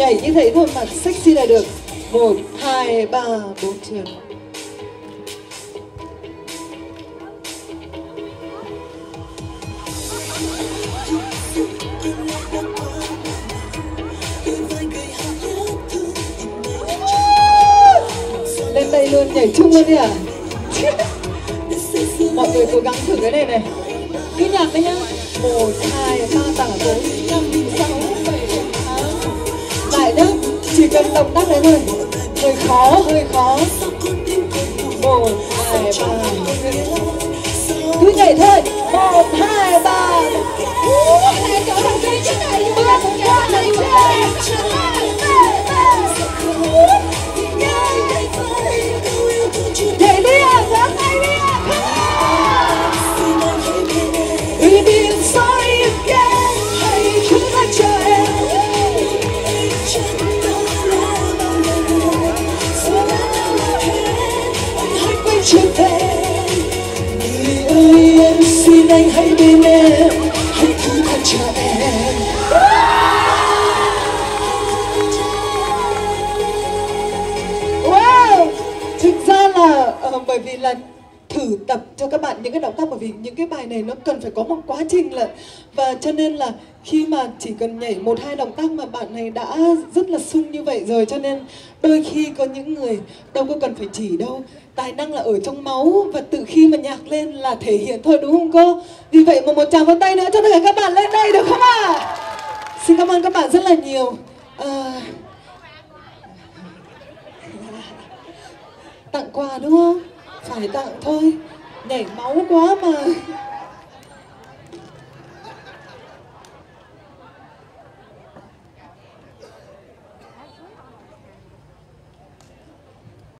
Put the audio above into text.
nhảy như thế thôi mà sexy là được. Một hai ba bốn trường luôn nhảy chung luôn đi à? Mọi người cố gắng thử cái này này. Cứ nhạc đấy nhá. Một hai ba tặng bốn năm sáu bảy tám. Lại nhá. Chỉ cần động tác đấy thôi. Hơi khó hơi khó. Một hai ba. Cứ nhảy thôi. Một hai ba. Nhảy anh hãy bên em. Hãy thứ tha cho em. Wow! Thực ra là uh, bởi vì là thử tập cho các bạn những cái động tác bởi vì những cái bài này nó cần phải có một quá trình là và cho nên là khi mà chỉ cần nhảy một hai động tác mà bạn này đã rất là sung như vậy rồi cho nên đôi khi có những người đâu có cần phải chỉ đâu. Tài năng là ở trong máu và từ khi mà nhạc lên là thể hiện thôi đúng không cô? Vì vậy mà một tràng vỗ tay nữa cho tất cả các bạn lên đây được không ạ? Xin cảm ơn các bạn rất là nhiều. À, tặng quà đúng không? Phải tặng thôi. Nhảy máu quá mà.